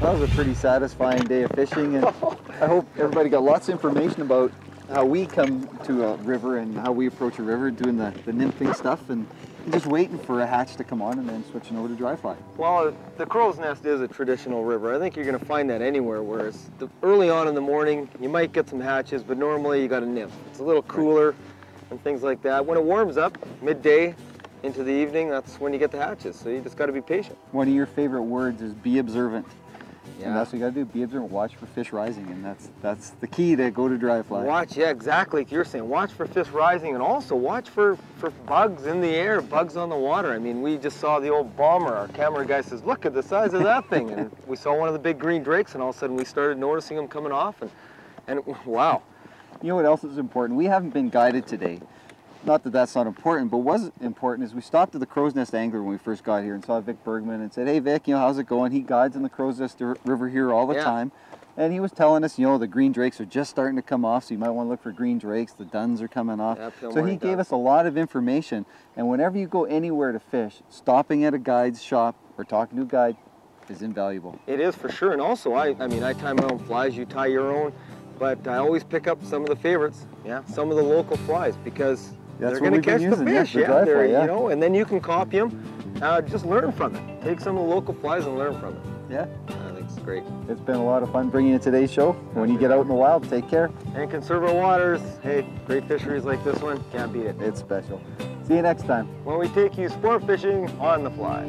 That was a pretty satisfying day of fishing, and I hope everybody got lots of information about how we come to a river and how we approach a river, doing the, the nymphing stuff, and just waiting for a hatch to come on and then switching over to dry fly. Well, the Crowsnest is a traditional river. I think you're going to find that anywhere. Whereas the, early on in the morning, you might get some hatches, but normally you got a nymph. It's a little cooler and things like that. When it warms up, midday into the evening, that's when you get the hatches. So you just got to be patient. One of your favorite words is be observant. Yeah. And that's what you gotta do, be observant, watch for fish rising, and that's that's the key to go to dry fly. Watch, yeah, exactly. Like you're saying, watch for fish rising, and also watch for for bugs in the air, bugs on the water. I mean, we just saw the old bomber. Our camera guy says, "Look at the size of that thing," and we saw one of the big green drakes, and all of a sudden we started noticing them coming off, and and wow. You know what else is important? We haven't been guided today. Not that that's not important, but was important is we stopped at the Crowsnest Angler when we first got here and saw Vic Bergman and said, hey Vic, you know, how's it going? He guides in the Crowsnest River here all the Yeah. time. And he was telling us, you know, the green drakes are just starting to come off, so you might want to look for green drakes. The duns are coming off. Yeah, so he gave us a lot of information. And whenever you go anywhere to fish, stopping at a guide's shop or talking to a guide is invaluable. It is for sure, and also I, I mean, I tie my own flies. You tie your own, but I always pick up some of the favorites. Yeah, some of the local flies because That's they're going to catch the yeah, fish. dry they're- fly, yeah. you know, and then you can copy them. Uh, just learn from it. Take some of the local flies and learn from it. Yeah, I think it's great. it's been a lot of fun bringing you today's show. When you get out in the wild, take care. And conserve our waters. Hey, great fisheries like this one, can't beat it. It's special. See you next time. When we take you sport fishing on the fly.